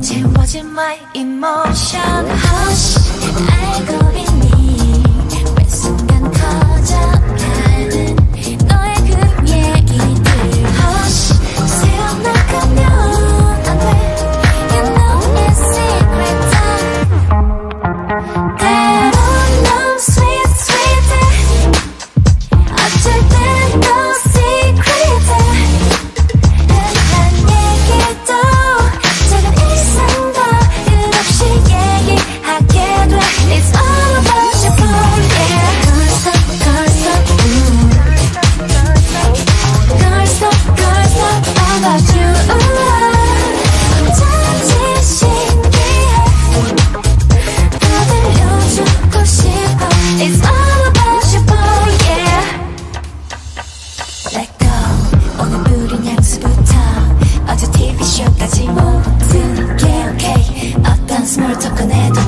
채워진 my emotion Hush 알고 있니 까지 모든 게 오케이. 어떤 스몰 토크는 해도